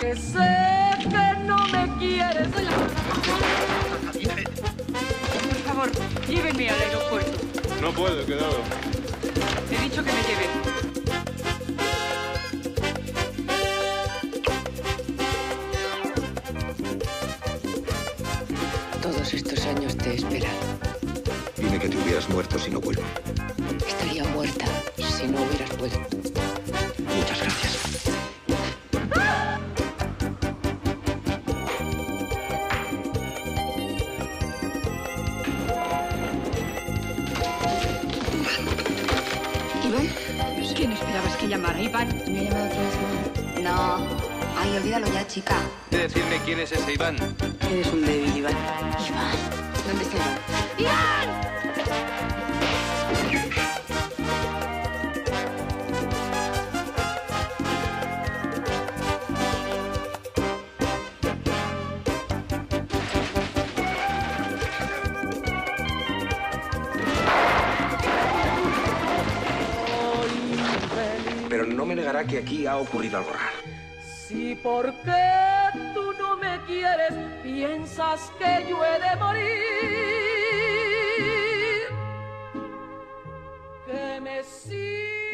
Sé que no me quieres. Por favor, llévenme al aeropuerto. No puedo, he quedado. He dicho que me lleven. Todos estos años te he esperado. Dime que te hubieras muerto si no vuelvo. Estaría muerta si no hubieras vuelto. ¿Iván? ¿Quién esperabas que llamara? Iván. ¿Me ha llamado otra vez? No. Ay, olvídalo ya, chica. ¿Puede decirme quién es ese Iván? Eres un débil, Iván. Iván. ¿Dónde está Iván? pero no me negará que aquí ha ocurrido algo raro. Si porque tú no me quieres, piensas que yo he de morir, que me sigas.